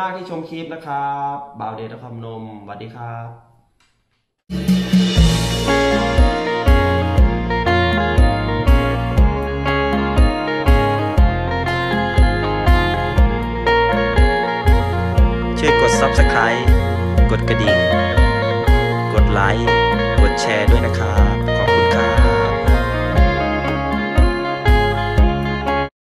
มากที่ชมคลิปนะครับบ่าวเดชนครนมสวัสดีครับช่วยกด Subscribe กดกระดิ่ง กดไลค์ กดแชร์ด้วยนะครับ